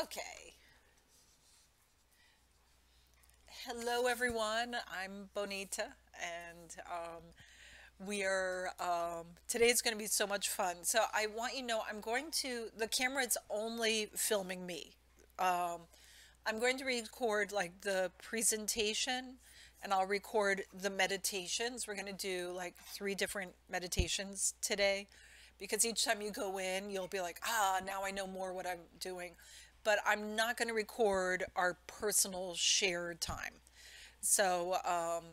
Okay. Hello, everyone. I'm Bonita, and um, we are. Um, today's going to be so much fun. So I want you to know I'm going to. The camera is only filming me. Um, I'm going to record like the presentation, and I'll record the meditations. We're going to do like three different meditations today, because each time you go in, you'll be like, ah, now I know more what I'm doing but I'm not going to record our personal shared time. So um,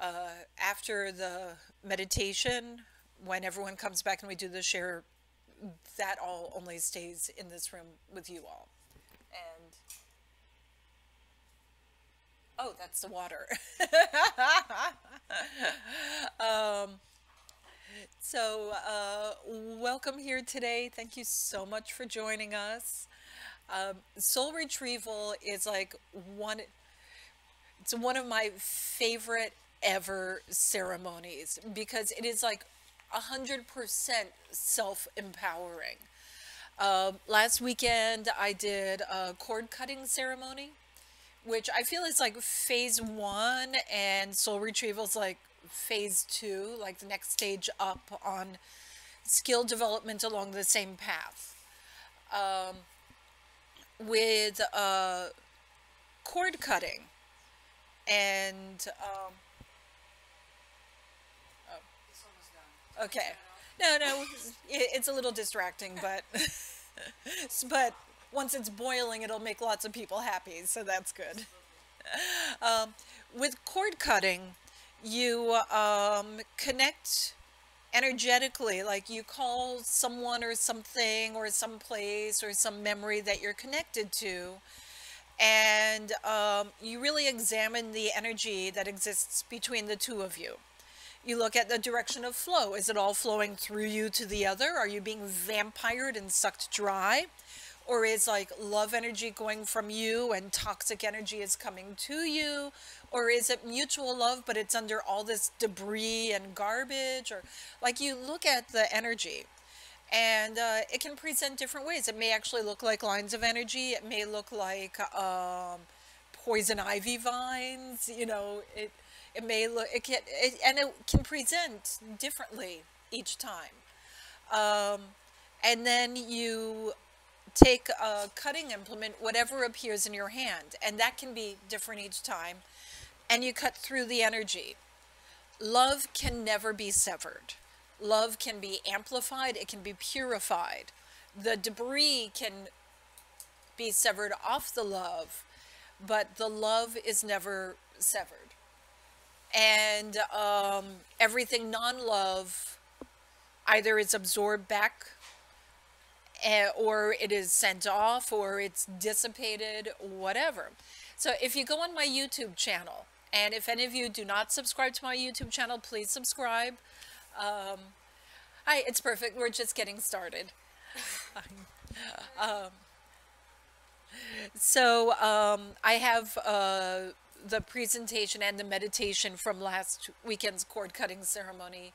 uh, after the meditation, when everyone comes back and we do the share, that all only stays in this room with you all. And oh, that's the water. um, so, uh, welcome here today. Thank you so much for joining us. Um, soul retrieval is like one, it's one of my favorite ever ceremonies because it is like a hundred percent self-empowering. Um, last weekend I did a cord cutting ceremony, which I feel is like phase one and soul retrieval is like phase two, like the next stage up on skill development along the same path. Um, with uh, cord cutting. And um, oh. okay. No no it's a little distracting but but once it's boiling it'll make lots of people happy so that's good. Um, with cord cutting you um, connect energetically like you call someone or something or some place or some memory that you're connected to and um, you really examine the energy that exists between the two of you. You look at the direction of flow. Is it all flowing through you to the other? Are you being vampired and sucked dry or is like love energy going from you and toxic energy is coming to you? Or is it mutual love but it's under all this debris and garbage? Or like you look at the energy and uh, it can present different ways. It may actually look like lines of energy. It may look like um, poison ivy vines you know? It it may look it can it, and it can present differently each time. Um, and then you take a cutting implement whatever appears in your hand and that can be different each time and you cut through the energy. Love can never be severed. Love can be amplified, it can be purified. The debris can be severed off the love, but the love is never severed. And um, everything non love either is absorbed back uh, or it is sent off or it's dissipated, whatever. So if you go on my YouTube channel, and if any of you do not subscribe to my YouTube channel, please subscribe. Um, hi, it's perfect. We're just getting started. um, so um, I have uh, the presentation and the meditation from last weekend's cord cutting ceremony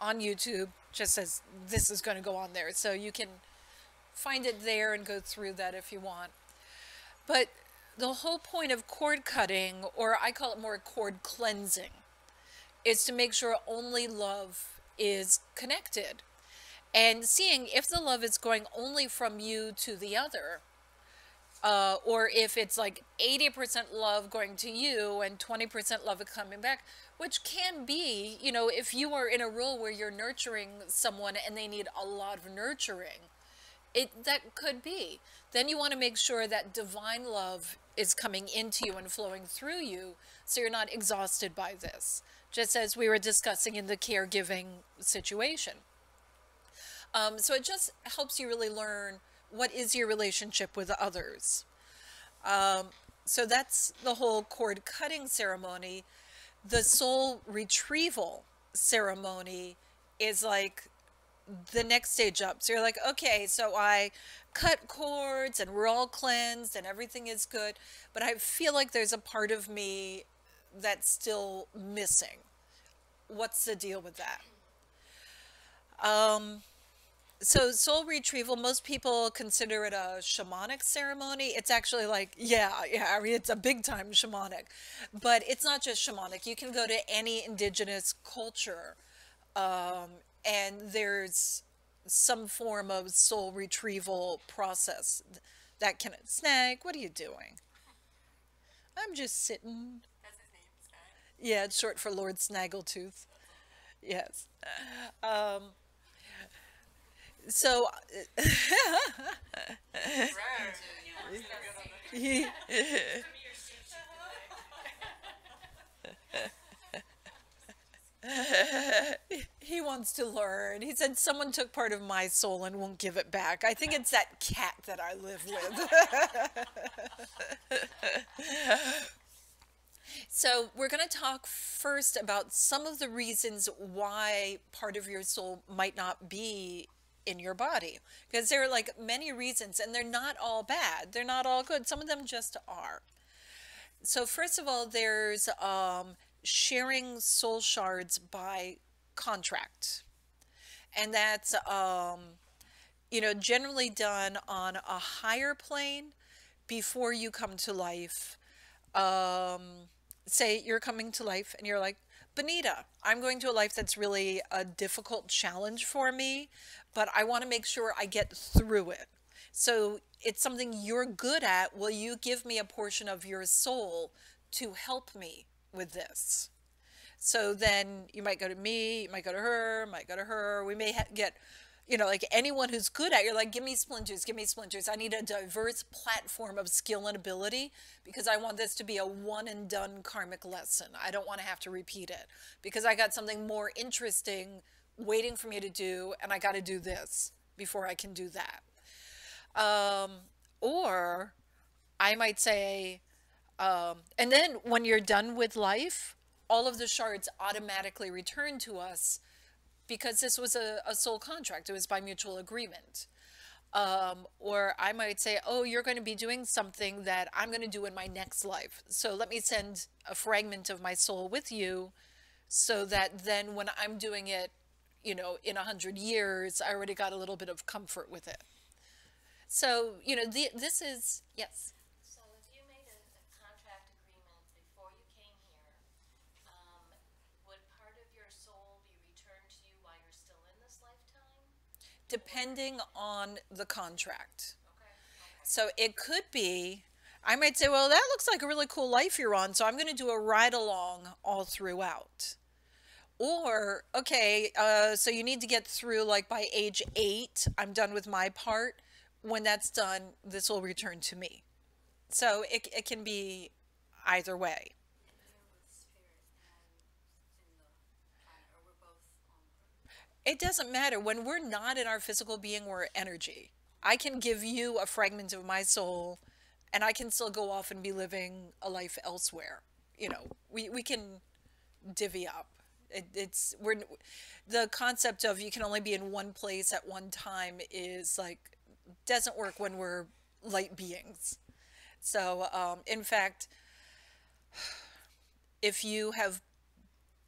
on YouTube, just as this is going to go on there. So you can find it there and go through that if you want. But the whole point of cord cutting, or I call it more cord cleansing, is to make sure only love is connected. And seeing if the love is going only from you to the other, uh, or if it's like 80% love going to you and 20% love coming back, which can be, you know, if you are in a role where you're nurturing someone and they need a lot of nurturing, it that could be. Then you want to make sure that divine love is coming into you and flowing through you so you're not exhausted by this, just as we were discussing in the caregiving situation. Um, so it just helps you really learn what is your relationship with others. Um, so that's the whole cord cutting ceremony. The soul retrieval ceremony is like the next stage up. So you're like, okay, so I cut cords and we're all cleansed and everything is good, but I feel like there's a part of me that's still missing. What's the deal with that? Um, so soul retrieval, most people consider it a shamanic ceremony. It's actually like, yeah, yeah, I mean, it's a big time shamanic, but it's not just shamanic. You can go to any indigenous culture, um, and there's some form of soul retrieval process that can snag. What are you doing? I'm just sitting. That's his name, Snag. Yeah, it's short for Lord Snaggletooth. Yes. Um, so Right. he, wants to learn. He said someone took part of my soul and won't give it back. I think it's that cat that I live with. so, we're going to talk first about some of the reasons why part of your soul might not be in your body. Because there are like many reasons, and they're not all bad, they're not all good. Some of them just are. So, first of all, there's um, sharing soul shards by contract. And that's, um, you know, generally done on a higher plane before you come to life. Um, say you're coming to life and you're like, Bonita, I'm going to a life that's really a difficult challenge for me, but I want to make sure I get through it. So it's something you're good at. Will you give me a portion of your soul to help me with this? So then you might go to me, you might go to her, might go to her. We may get, you know, like anyone who's good at, you're like, give me splinters, give me splinters. I need a diverse platform of skill and ability because I want this to be a one and done karmic lesson. I don't want to have to repeat it because I got something more interesting waiting for me to do, and I got to do this before I can do that. Um, or I might say, um, and then when you're done with life, all of the shards automatically return to us because this was a, a soul contract. It was by mutual agreement. Um, or I might say, oh, you're going to be doing something that I'm going to do in my next life. So let me send a fragment of my soul with you so that then when I'm doing it, you know, in a hundred years, I already got a little bit of comfort with it. So, you know, the, this is, yes. So if you made a, a contract agreement before you came here, um, would part of your soul be returned to you while you're still in this lifetime? Depending on the contract. Okay. So it could be, I might say, well, that looks like a really cool life you're on, so I'm going to do a ride along all throughout. Or, okay, uh, so you need to get through like by age eight, I'm done with my part. When that's done, this will return to me. So it, it can be either way. It doesn't matter. When we're not in our physical being, we're energy. I can give you a fragment of my soul and I can still go off and be living a life elsewhere. You know, we, we can divvy up. It, it's we're the concept of you can only be in one place at one time is like doesn't work when we're light beings. So, um, in fact, if you have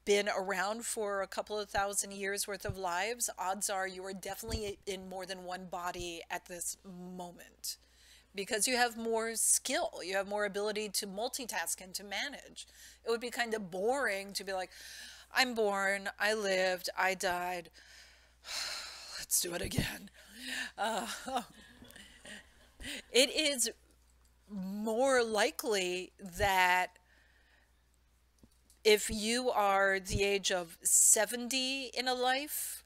been around for a couple of thousand years worth of lives, odds are you are definitely in more than one body at this moment because you have more skill, you have more ability to multitask and to manage. It would be kind of boring to be like, I'm born, I lived, I died. Let's do it again. Uh, it is more likely that if you are the age of 70 in a life,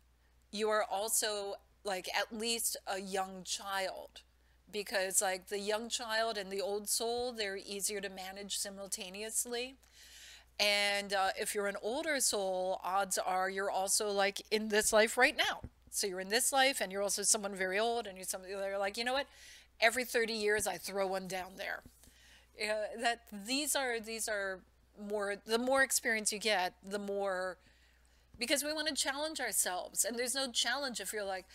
you are also like at least a young child because like the young child and the old soul, they're easier to manage simultaneously. And uh, if you're an older soul, odds are you're also like in this life right now. So you're in this life and you're also someone very old and you're somebody that are like, you know what? Every 30 years I throw one down there. Yeah, that these are these are more the more experience you get, the more because we want to challenge ourselves. And there's no challenge if you're like,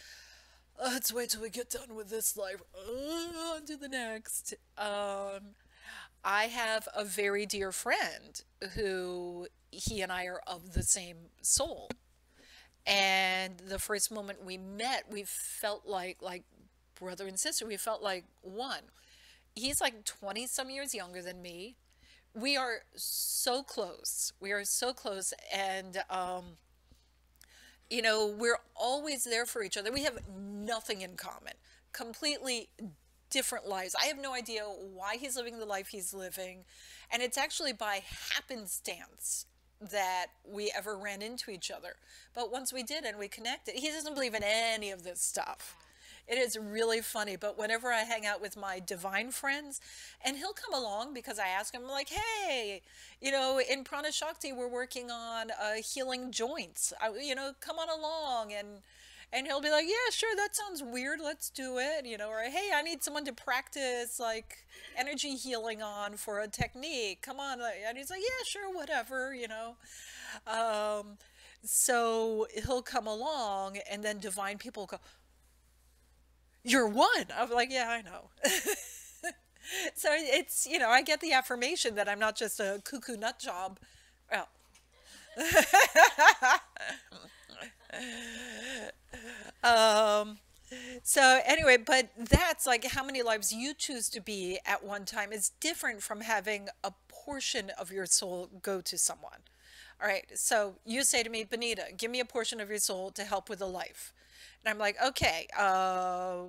oh, let's wait till we get done with this life. Uh, on to the next. Um, I have a very dear friend who he and I are of the same soul. And the first moment we met, we felt like like brother and sister. We felt like one. He's like 20 some years younger than me. We are so close. We are so close and um you know, we're always there for each other. We have nothing in common. Completely different lives. I have no idea why he's living the life he's living. And it's actually by happenstance that we ever ran into each other. But once we did and we connected, he doesn't believe in any of this stuff. It is really funny, but whenever I hang out with my divine friends, and he'll come along because I ask him, like, hey, you know, in Prana Shakti, we're working on uh, healing joints. I, you know, come on along. And and he'll be like, yeah, sure, that sounds weird. Let's do it. You know, or hey, I need someone to practice like energy healing on for a technique. Come on. And he's like, yeah, sure, whatever, you know. Um, so he'll come along and then divine people go, you're one. I'm like, yeah, I know. so it's, you know, I get the affirmation that I'm not just a cuckoo nut job. Well, um, so anyway, but that's like how many lives you choose to be at one time is different from having a portion of your soul go to someone. All right, so you say to me, Bonita, give me a portion of your soul to help with a life. And I'm like, okay, uh,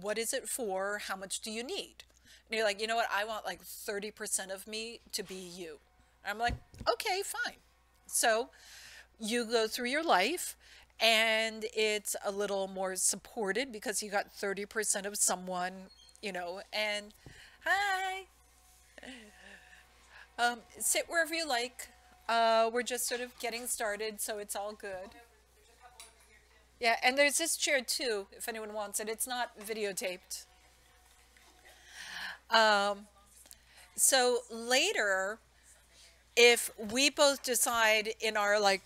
what is it for? How much do you need? And you're like, you know what? I want like 30% of me to be you. And I'm like, okay, fine. So you go through your life and it's a little more supported because you got 30% of someone, you know, and hi. Um, sit wherever you like. Uh, we're just sort of getting started, so it's all good. Yeah, and there's this chair too, if anyone wants it. It's not videotaped. Um, so later, if we both decide in our like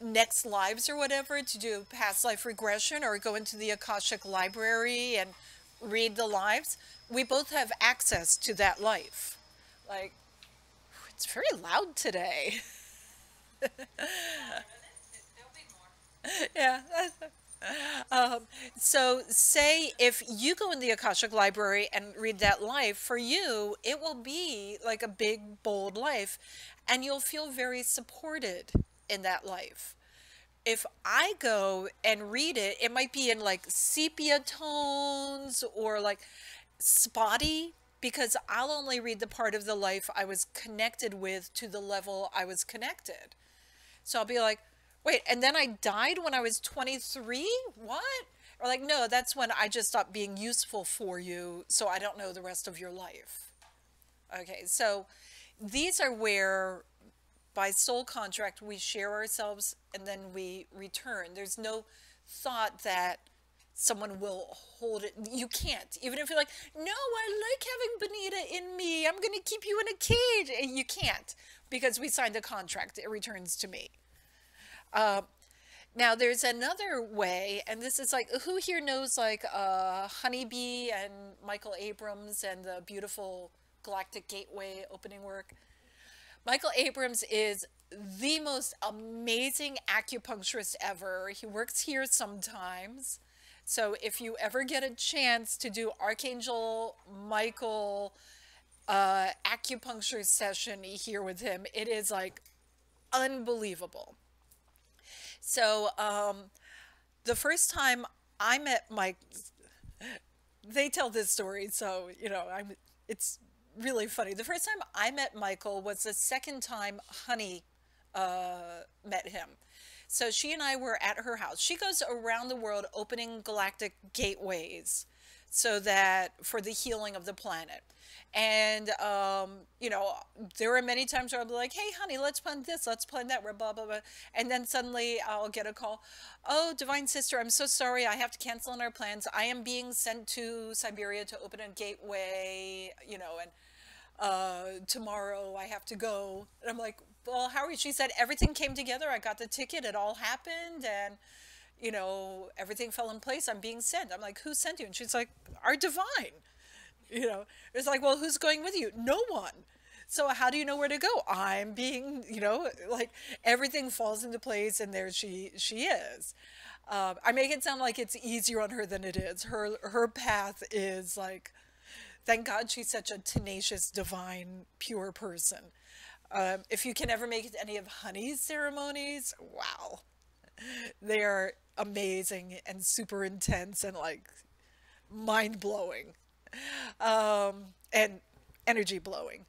next lives or whatever to do past life regression or go into the Akashic library and read the lives, we both have access to that life. Like, it's very loud today. yeah. Um, so say if you go in the Akashic library and read that life, for you, it will be like a big, bold life and you'll feel very supported in that life. If I go and read it, it might be in like sepia tones or like spotty because I'll only read the part of the life I was connected with to the level I was connected. So I'll be like, wait, and then I died when I was 23? What? Or like, no, that's when I just stopped being useful for you, so I don't know the rest of your life. Okay, so these are where by soul contract, we share ourselves and then we return. There's no thought that someone will hold it. You can't. Even if you're like, no, I like having Bonita in me. I'm going to keep you in a cage. And you can't because we signed a contract. It returns to me. Uh, now there's another way, and this is like, who here knows like uh, Honeybee and Michael Abrams and the beautiful Galactic Gateway opening work? Michael Abrams is the most amazing acupuncturist ever. He works here sometimes. So if you ever get a chance to do Archangel Michael uh, acupuncture session here with him, it is like unbelievable. So um, the first time I met Mike, they tell this story, so you know I'm. It's really funny. The first time I met Michael was the second time Honey uh, met him. So she and I were at her house. She goes around the world opening galactic gateways so that for the healing of the planet. And, um, you know, there are many times where I'll be like, hey, honey, let's plan this, let's plan that, blah, blah, blah. And then suddenly I'll get a call. Oh, Divine Sister, I'm so sorry. I have to cancel on our plans. I am being sent to Siberia to open a gateway, you know, and uh, tomorrow I have to go. And I'm like, well, how are you? She said, everything came together. I got the ticket. It all happened. And, you know, everything fell in place. I'm being sent. I'm like, who sent you? And she's like, our divine. You know, it's like, well, who's going with you? No one. So how do you know where to go? I'm being, you know, like everything falls into place and there she she is. Um, I make it sound like it's easier on her than it is. Her her path is like, thank God she's such a tenacious, divine, pure person. Um, if you can ever make it to any of Honey's ceremonies, wow, they are amazing and super intense and like mind blowing um, and energy blowing.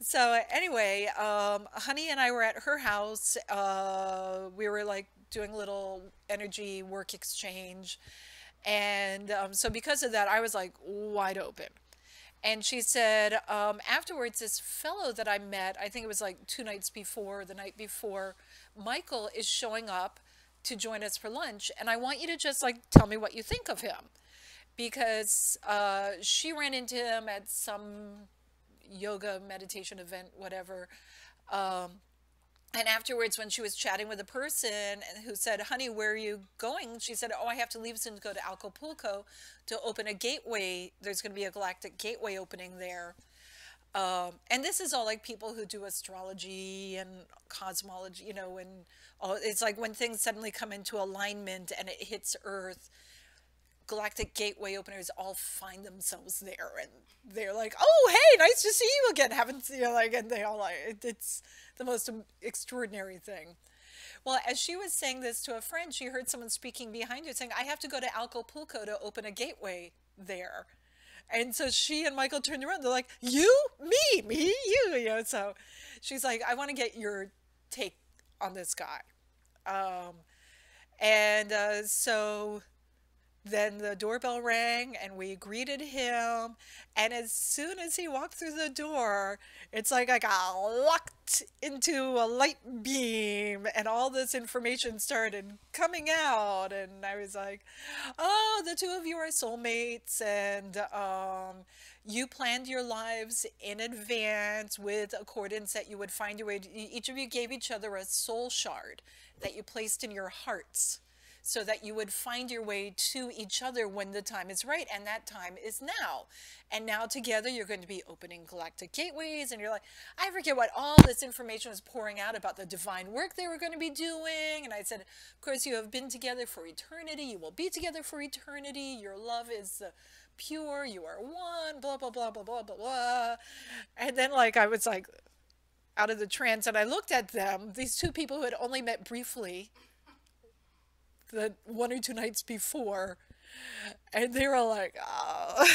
So anyway, um, Honey and I were at her house. Uh, we were like doing a little energy work exchange. And um, so because of that, I was like wide open. And she said, um, afterwards, this fellow that I met, I think it was like two nights before, the night before, Michael is showing up to join us for lunch. And I want you to just like tell me what you think of him because uh, she ran into him at some yoga meditation event, whatever. Um, and afterwards, when she was chatting with a person who said, Honey, where are you going? She said, Oh, I have to leave soon to go to Acapulco to open a gateway. There's going to be a galactic gateway opening there. Um, and this is all like people who do astrology and cosmology, you know, and all, it's like when things suddenly come into alignment and it hits Earth galactic gateway openers all find themselves there and they're like oh hey nice to see you again haven't seen you like and they all like it's the most extraordinary thing. Well as she was saying this to a friend she heard someone speaking behind her saying i have to go to acapulco to open a gateway there and so she and michael turned around they're like you? Me? Me? You? You know so she's like i want to get your take on this guy. Um, and uh, so then the doorbell rang and we greeted him. And as soon as he walked through the door, it's like I got locked into a light beam and all this information started coming out. And I was like, oh, the two of you are soulmates. And um, you planned your lives in advance with accordance that you would find your way. To, each of you gave each other a soul shard that you placed in your hearts so that you would find your way to each other when the time is right. And that time is now. And now together you're going to be opening galactic gateways. And you're like, I forget what all this information was pouring out about the divine work they were going to be doing. And I said, Of course, you have been together for eternity. You will be together for eternity. Your love is. Uh, pure, you are one, blah, blah, blah, blah, blah, blah, blah. And then, like, I was like, out of the trance, and I looked at them, these two people who had only met briefly, the one or two nights before, and they were like, oh.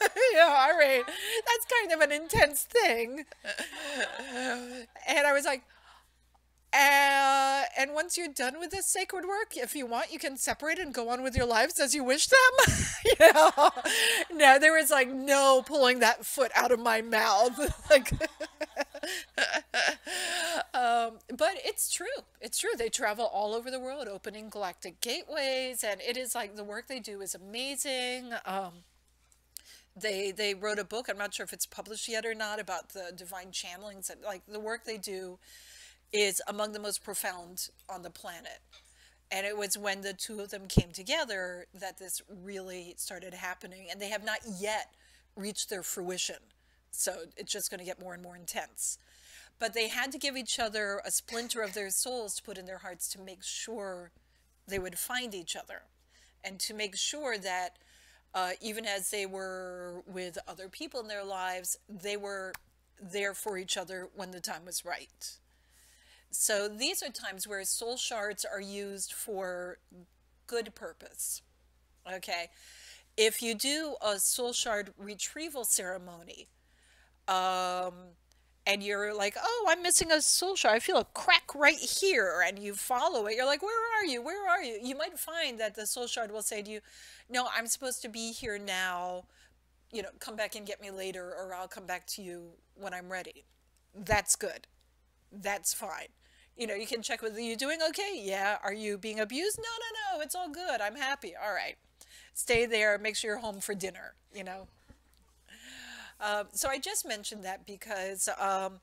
yeah, all right, that's kind of an intense thing. and I was like, uh, and once you're done with this sacred work, if you want, you can separate and go on with your lives as you wish them. you know? No, there was like no pulling that foot out of my mouth. like, um, but it's true. It's true. They travel all over the world, opening galactic gateways, and it is like the work they do is amazing. Um, they they wrote a book. I'm not sure if it's published yet or not about the divine channelings. And like the work they do is among the most profound on the planet. And it was when the two of them came together that this really started happening. And they have not yet reached their fruition. So it's just going to get more and more intense. But they had to give each other a splinter of their souls to put in their hearts to make sure they would find each other. And to make sure that uh, even as they were with other people in their lives, they were there for each other when the time was right. So these are times where soul shards are used for good purpose. Okay. If you do a soul shard retrieval ceremony, um, and you're like, oh, I'm missing a soul shard. I feel a crack right here. And you follow it. You're like, where are you? Where are you? You might find that the soul shard will say to you, no, I'm supposed to be here now. You know, come back and get me later, or I'll come back to you when I'm ready. That's good. That's fine you know, you can check with, are you doing okay? Yeah. Are you being abused? No, no, no. It's all good. I'm happy. All right. Stay there. Make sure you're home for dinner, you know. Um, so I just mentioned that because um,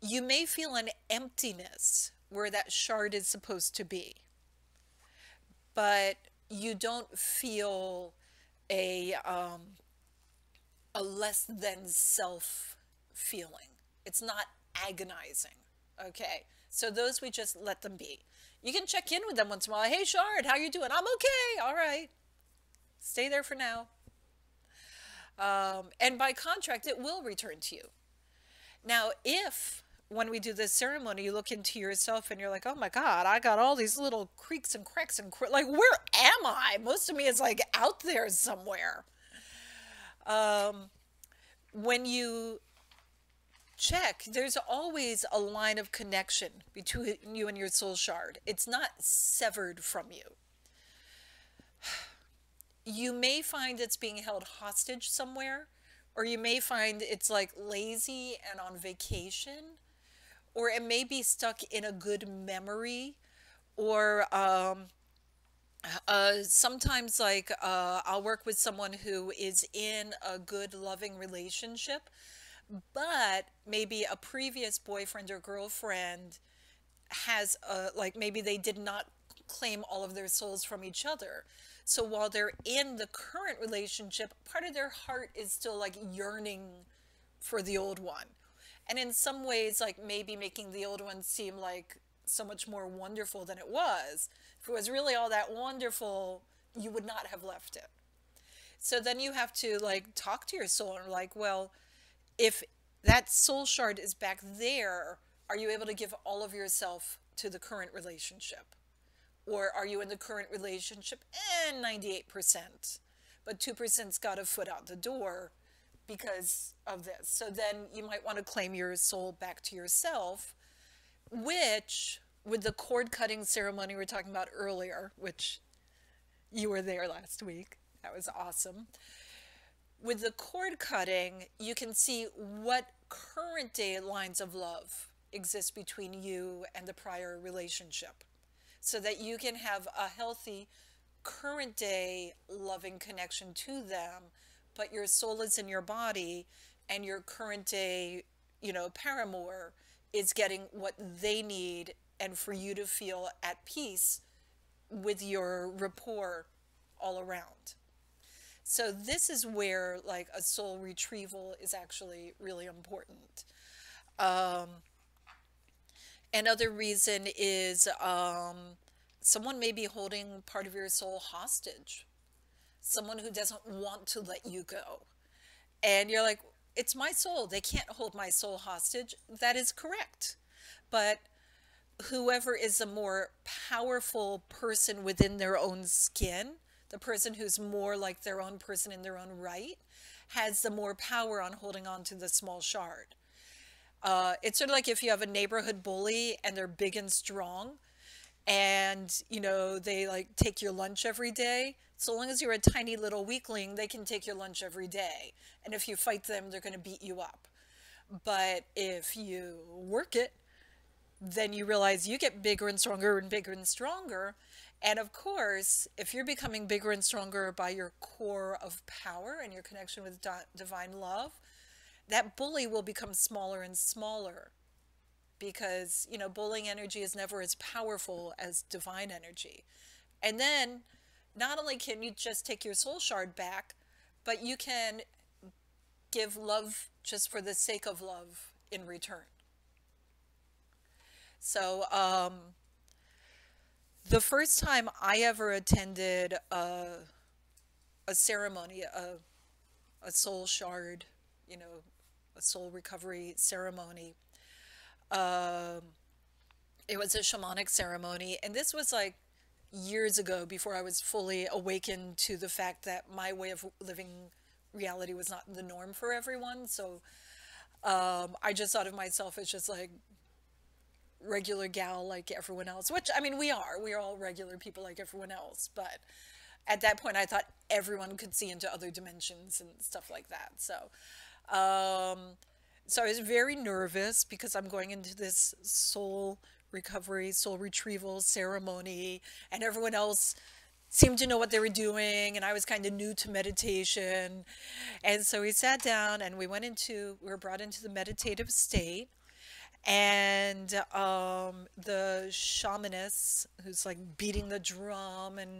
you may feel an emptiness where that shard is supposed to be, but you don't feel a, um, a less than self feeling. It's not agonizing. Okay. So those we just let them be. You can check in with them once in a while. Hey, Shard, how you doing? I'm okay. All right. Stay there for now. Um, and by contract, it will return to you. Now, if when we do this ceremony, you look into yourself and you're like, oh my God, I got all these little creaks and cracks and cr like, where am I? Most of me is like out there somewhere. Um, when you check, there's always a line of connection between you and your soul shard. It's not severed from you. You may find it's being held hostage somewhere, or you may find it's like lazy and on vacation, or it may be stuck in a good memory, or um, uh, sometimes like uh, I'll work with someone who is in a good loving relationship but maybe a previous boyfriend or girlfriend has a, like maybe they did not claim all of their souls from each other. So while they're in the current relationship, part of their heart is still like yearning for the old one. And in some ways, like maybe making the old one seem like so much more wonderful than it was. If it was really all that wonderful, you would not have left it. So then you have to like talk to your soul and like, well, if that soul shard is back there, are you able to give all of yourself to the current relationship? Or are you in the current relationship? Eh, 98%. But 2%'s got a foot out the door because of this. So then you might want to claim your soul back to yourself, which, with the cord cutting ceremony we were talking about earlier, which you were there last week, that was awesome with the cord cutting, you can see what current day lines of love exist between you and the prior relationship so that you can have a healthy current day loving connection to them, but your soul is in your body and your current day, you know, paramour is getting what they need and for you to feel at peace with your rapport all around. So this is where like a soul retrieval is actually really important. Um, another reason is um, someone may be holding part of your soul hostage. Someone who doesn't want to let you go. And you're like, it's my soul. They can't hold my soul hostage. That is correct. But whoever is a more powerful person within their own skin the person who's more like their own person in their own right has the more power on holding on to the small shard. Uh, it's sort of like if you have a neighborhood bully and they're big and strong and you know they like take your lunch every day so long as you're a tiny little weakling they can take your lunch every day and if you fight them they're going to beat you up. But if you work it then you realize you get bigger and stronger and bigger and stronger and of course, if you're becoming bigger and stronger by your core of power and your connection with divine love, that bully will become smaller and smaller because, you know, bullying energy is never as powerful as divine energy. And then not only can you just take your soul shard back, but you can give love just for the sake of love in return. So, um, the first time I ever attended a, a ceremony, a, a soul shard, you know, soul recovery ceremony, um, it was a shamanic ceremony. And this was like years ago before I was fully awakened to the fact that my way of living reality was not the norm for everyone. So um, I just thought of myself as just like regular gal like everyone else, which I mean, we are. We are all regular people like everyone else. But at that point, I thought everyone could see into other dimensions and stuff like that. So, um, so I was very nervous because I'm going into this soul recovery, soul retrieval ceremony, and everyone else seemed to know what they were doing and I was kind of new to meditation. And so we sat down and we went into, we were brought into the meditative state and um, the shamaness who's like beating the drum and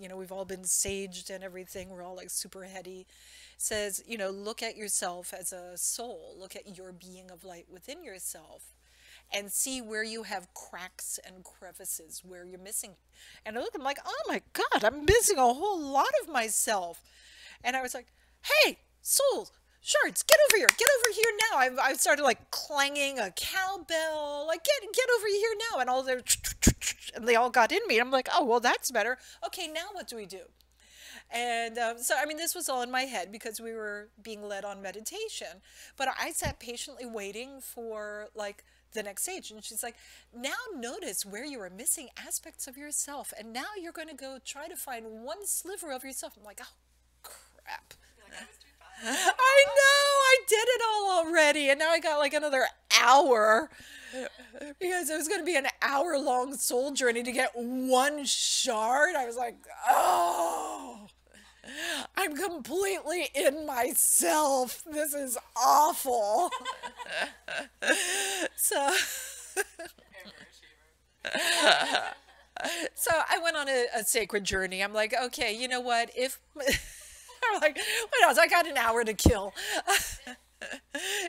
you know we've all been saged and everything we're all like super heady says, you know, look at yourself as a soul, look at your being of light within yourself and see where you have cracks and crevices where you're missing. And I look, I'm like, oh my God, I'm missing a whole lot of myself. And I was like, hey, souls, shards, get over here, get over here now. I've, I've started like clanging a cowbell, like get get over here now. And all their and they all got in me. I'm like, oh well, that's better. Okay, now what do we do? And um, so, I mean, this was all in my head because we were being led on meditation. But I sat patiently waiting for like the next stage. And she's like, now notice where you are missing aspects of yourself. And now you're going to go try to find one sliver of yourself. I'm like, oh, crap. I know, I did it all already. And now I got like another hour because it was going to be an hour long soul journey to get one shard. I was like, oh. I'm completely in myself. This is awful. so So I went on a, a, sacred journey. I'm like, okay, you know what? If I'm like, what else? I got an hour to kill.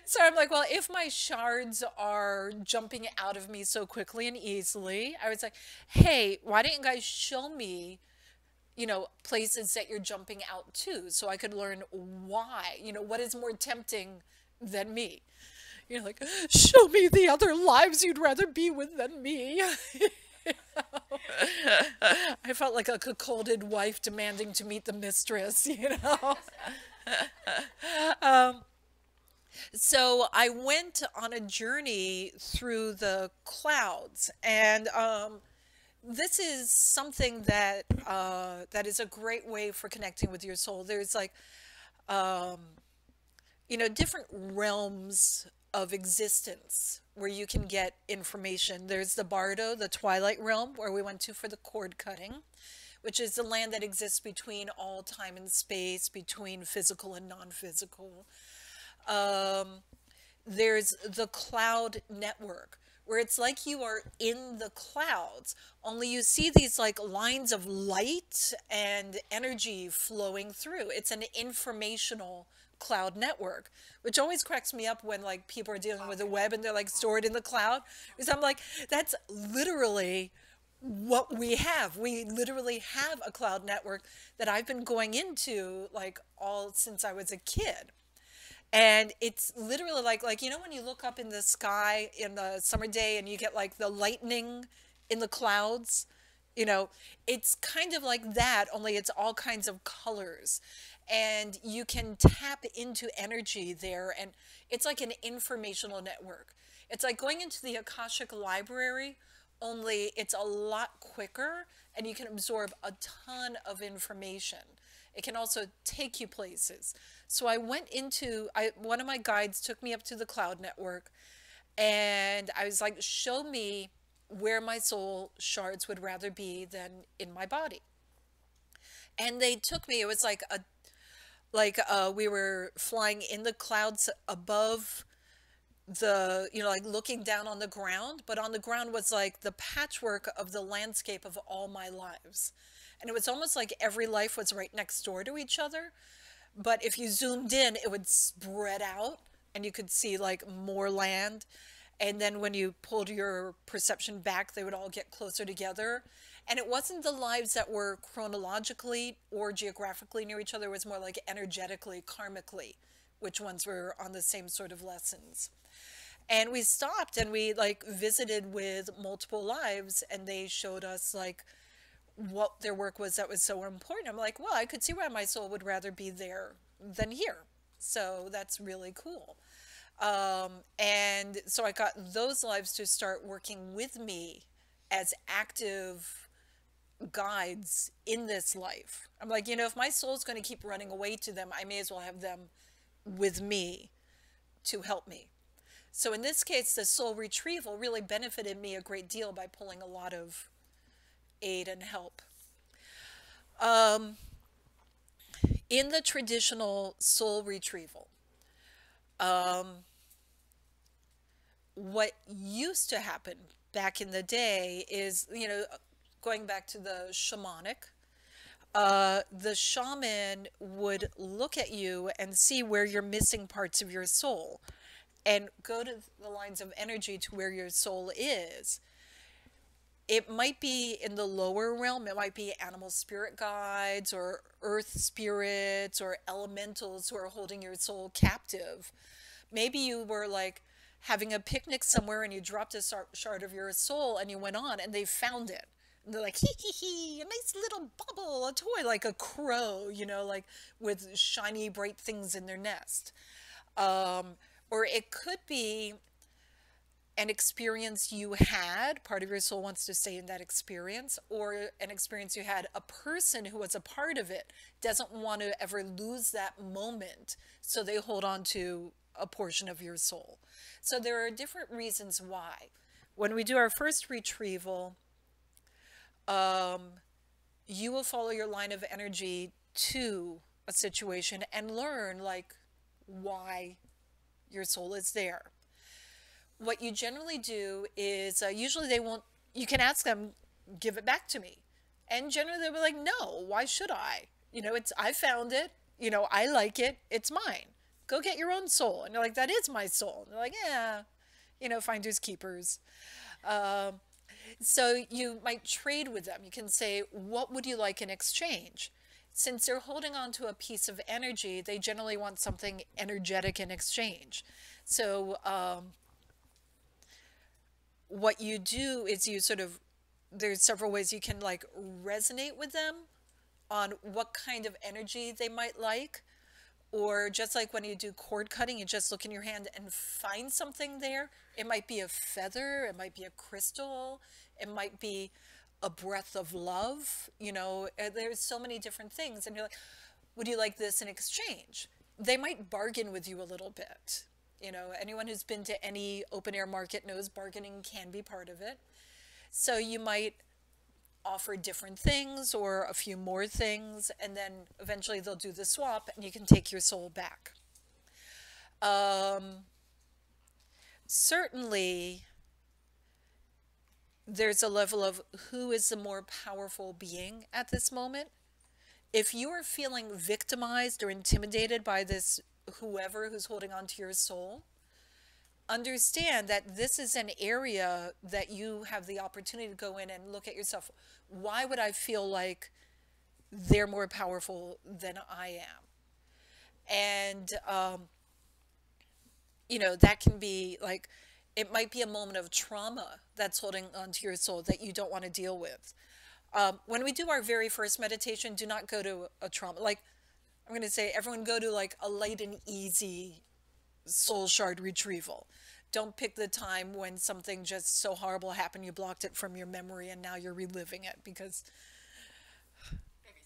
so I'm like, well, if my shards are jumping out of me so quickly and easily, I was like, hey, why didn't you guys show me you know, places that you're jumping out to so I could learn why, you know, what is more tempting than me. You're like, show me the other lives you'd rather be with than me. I felt like a cuckolded wife demanding to meet the mistress, you know. um, so I went on a journey through the clouds, and um, this is something that uh, that is a great way for connecting with your soul. There's like, um, you know, different realms of existence where you can get information. There's the Bardo, the Twilight realm, where we went to for the cord cutting, which is the land that exists between all time and space, between physical and non-physical. Um, there's the cloud network, where it's like you are in the clouds, only you see these like lines of light and energy flowing through. It's an informational cloud network, which always cracks me up when like people are dealing with the web and they're like stored in the cloud. Because I'm like, that's literally what we have. We literally have a cloud network that I've been going into like all since I was a kid and it's literally like like you know when you look up in the sky in the summer day and you get like the lightning in the clouds you know it's kind of like that only it's all kinds of colors. And you can tap into energy there and it's like an informational network. It's like going into the akashic library only it's a lot quicker and you can absorb a ton of information it can also take you places. So I went into, I, one of my guides took me up to the cloud network and I was like, show me where my soul shards would rather be than in my body. And they took me, it was like a, like uh, we were flying in the clouds above the, you know, like looking down on the ground, but on the ground was like the patchwork of the landscape of all my lives and it was almost like every life was right next door to each other. But if you zoomed in, it would spread out and you could see like more land. And then when you pulled your perception back, they would all get closer together. And it wasn't the lives that were chronologically or geographically near each other, it was more like energetically, karmically, which ones were on the same sort of lessons. And we stopped and we like visited with multiple lives and they showed us like what their work was that was so important. I'm like, well, I could see why my soul would rather be there than here. So that's really cool. Um, and so I got those lives to start working with me as active guides in this life. I'm like, you know, if my soul's going to keep running away to them, I may as well have them with me to help me. So in this case, the soul retrieval really benefited me a great deal by pulling a lot of aid and help. Um, in the traditional soul retrieval, um, what used to happen back in the day is, you know, going back to the shamanic, uh, the shaman would look at you and see where you're missing parts of your soul and go to the lines of energy to where your soul is. It might be in the lower realm, it might be animal spirit guides or earth spirits or elementals who are holding your soul captive. Maybe you were like having a picnic somewhere and you dropped a shard of your soul and you went on and they found it and they're like, hee hee hee, a nice little bubble, a toy, like a crow, you know, like with shiny, bright things in their nest. Um, or it could be an experience you had, part of your soul wants to stay in that experience, or an experience you had, a person who was a part of it doesn't want to ever lose that moment, so they hold on to a portion of your soul. So there are different reasons why. When we do our first retrieval, um, you will follow your line of energy to a situation and learn like why your soul is there. What you generally do is uh, usually they won't, you can ask them, give it back to me. And generally they'll be like, no, why should I? You know, it's, I found it, you know, I like it, it's mine. Go get your own soul. And you're like, that is my soul. And they're like, yeah, you know, finders keepers. Um, so you might trade with them. You can say, what would you like in exchange? Since they're holding on to a piece of energy, they generally want something energetic in exchange. So um, what you do is you sort of, there's several ways you can like resonate with them on what kind of energy they might like. Or just like when you do cord cutting, you just look in your hand and find something there. It might be a feather, it might be a crystal, it might be a breath of love. You know, uh, there's so many different things. And you're like, would you like this in exchange? They might bargain with you a little bit. You know, anyone who's been to any open air market knows bargaining can be part of it. So you might offer different things or a few more things, and then eventually they'll do the swap and you can take your soul back. Um, certainly, there's a level of who is the more powerful being at this moment. If you are feeling victimized or intimidated by this whoever who's holding on to your soul, understand that this is an area that you have the opportunity to go in and look at yourself. Why would I feel like they're more powerful than I am? And, um, you know, that can be like, it might be a moment of trauma that's holding onto your soul that you don't want to deal with. Um, when we do our very first meditation, do not go to a trauma. Like, I'm going to say, everyone go to like a light and easy soul shard retrieval. Don't pick the time when something just so horrible happened, you blocked it from your memory, and now you're reliving it because. Baby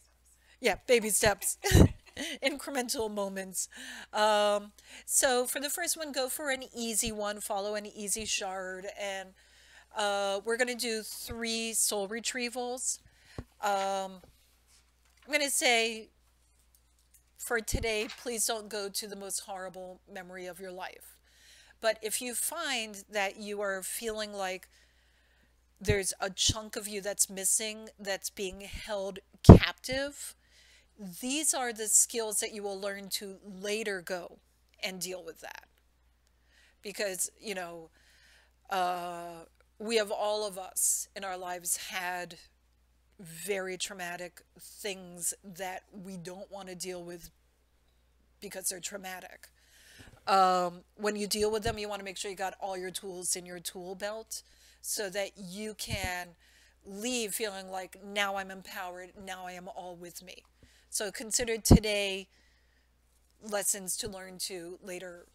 yeah, baby steps. incremental moments. Um, so for the first one, go for an easy one, follow an easy shard, and uh, we're going to do three soul retrievals. Um, I'm going to say for today, please don't go to the most horrible memory of your life. But if you find that you are feeling like there's a chunk of you that's missing, that's being held captive, these are the skills that you will learn to later go and deal with that. Because, you know, uh, we have all of us in our lives had very traumatic things that we don't want to deal with because they're traumatic. Um, when you deal with them, you want to make sure you got all your tools in your tool belt so that you can leave feeling like now I'm empowered, now I am all with me. So consider today lessons to learn to later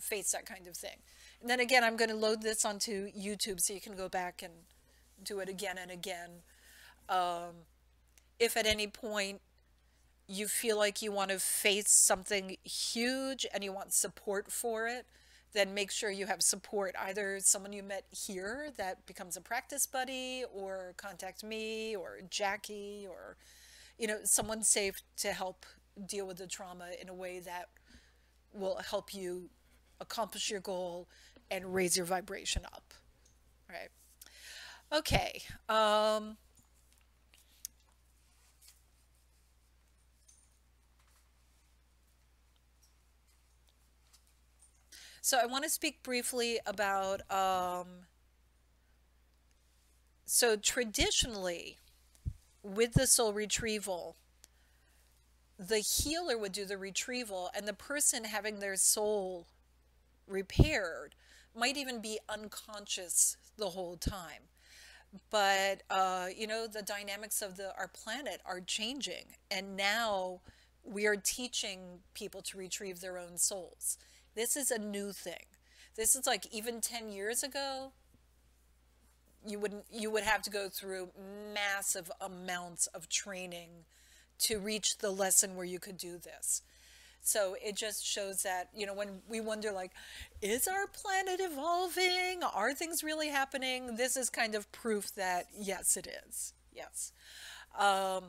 face that kind of thing. And then again, I'm going to load this onto YouTube so you can go back and do it again and again. Um, if at any point you feel like you want to face something huge and you want support for it, then make sure you have support. Either someone you met here that becomes a practice buddy, or contact me, or Jackie, or you know, someone safe to help deal with the trauma in a way that will help you accomplish your goal and raise your vibration up. Right. Okay. Um, So I want to speak briefly about. Um, so traditionally, with the soul retrieval, the healer would do the retrieval, and the person having their soul repaired might even be unconscious the whole time. But uh, you know, the dynamics of the our planet are changing, and now we are teaching people to retrieve their own souls. This is a new thing. This is like even 10 years ago, you wouldn't you would have to go through massive amounts of training to reach the lesson where you could do this. So it just shows that, you know, when we wonder, like, is our planet evolving? Are things really happening? This is kind of proof that, yes, it is. Yes. Um,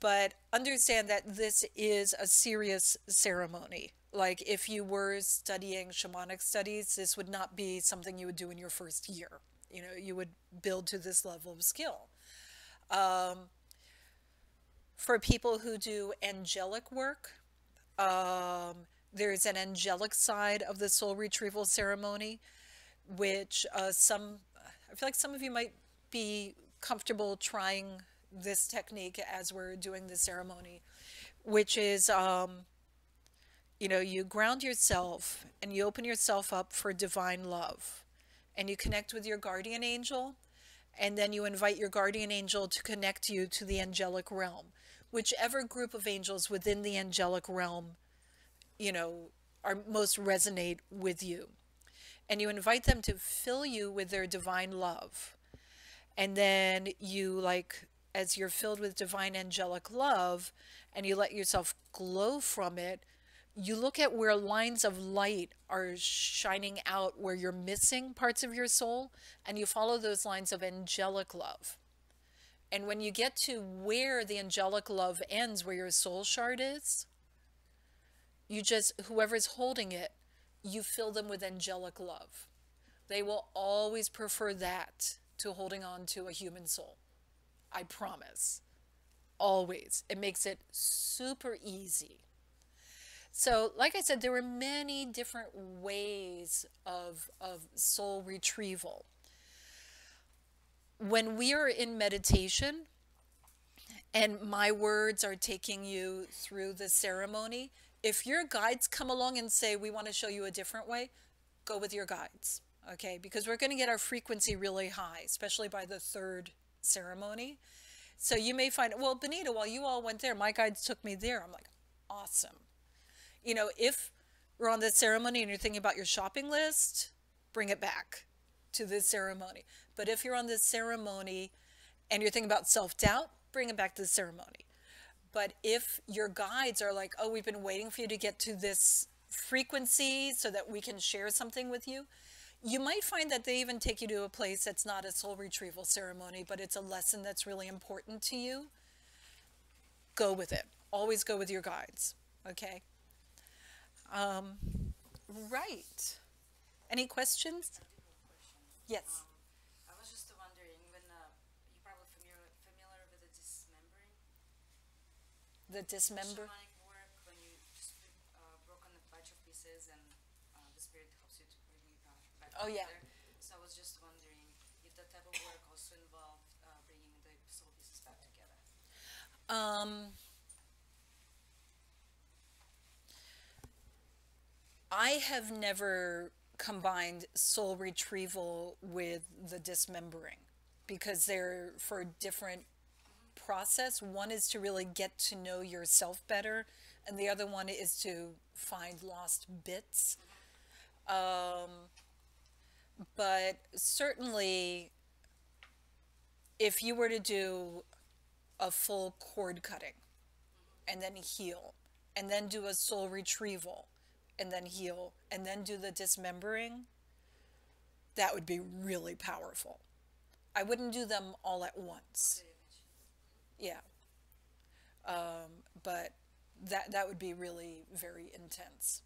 but understand that this is a serious ceremony. Like, if you were studying shamanic studies, this would not be something you would do in your first year. You know, you would build to this level of skill. Um, for people who do angelic work, um, there's an angelic side of the soul retrieval ceremony, which uh, some, I feel like some of you might be comfortable trying this technique as we're doing the ceremony, which is, um, you know, you ground yourself and you open yourself up for divine love and you connect with your guardian angel and then you invite your guardian angel to connect you to the angelic realm whichever group of angels within the angelic realm, you know, are most resonate with you. And you invite them to fill you with their divine love. And then you like as you're filled with divine angelic love and you let yourself glow from it, you look at where lines of light are shining out where you're missing parts of your soul and you follow those lines of angelic love. And when you get to where the angelic love ends, where your soul shard is, you just, whoever's holding it, you fill them with angelic love. They will always prefer that to holding on to a human soul. I promise. Always. It makes it super easy. So, like I said, there were many different ways of, of soul retrieval when we are in meditation and my words are taking you through the ceremony, if your guides come along and say, We want to show you a different way, go with your guides. Okay, because we're going to get our frequency really high, especially by the third ceremony. So you may find, well, Bonita, while you all went there, my guides took me there. I'm like, awesome. You know, if we're on the ceremony and you're thinking about your shopping list, bring it back to the ceremony. But if you're on the ceremony and you're thinking about self doubt, bring it back to the ceremony. But if your guides are like, oh, we've been waiting for you to get to this frequency so that we can share something with you, you might find that they even take you to a place that's not a soul retrieval ceremony, but it's a lesson that's really important to you. Go with it. Always go with your guides. Okay? Um, right. Any questions? Yes. I was just wondering when uh, you're probably familiar familiar with the dismembering. The dismember. Shamanic work when you just uh, broken a bunch of pieces and uh, the spirit helps you to bring it back. back Oh, yeah. together. So I was just wondering if that type of work also involved uh, bringing the soul pieces back together. Um, I have never combined soul retrieval with the dismembering because they're for a different process. One is to really get to know yourself better, and the other one is to find lost bits. Um, but certainly, if you were to do a full cord cutting and then heal, and then do a soul retrieval and then heal and then do the dismembering, that would be really powerful. I wouldn't do them all at once. Yeah. Um, but that that would be really very intense.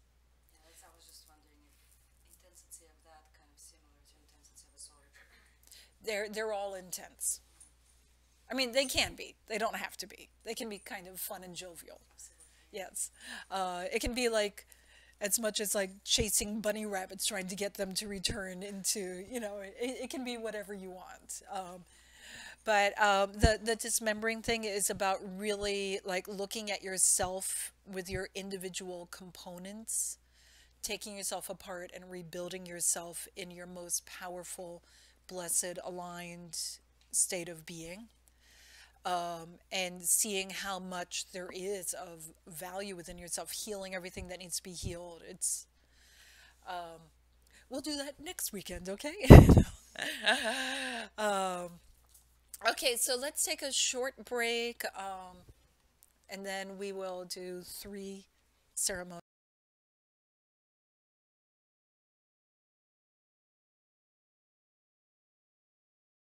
Yeah, I was just wondering if intensity of that kind of similar to intensity of a. They're they're all intense. I mean, they can be. They don't have to be. They can be kind of fun and jovial. Absolutely. Yes. Uh, it can be like as much as like chasing bunny rabbits trying to get them to return into you know it, it can be whatever you want um, but um, the the dismembering thing is about really like looking at yourself with your individual components taking yourself apart and rebuilding yourself in your most powerful blessed aligned state of being um, and seeing how much there is of value within yourself, healing everything that needs to be healed. It's um, we'll do that next weekend, okay? um, okay, so let's take a short break, um, and then we will do three ceremonies.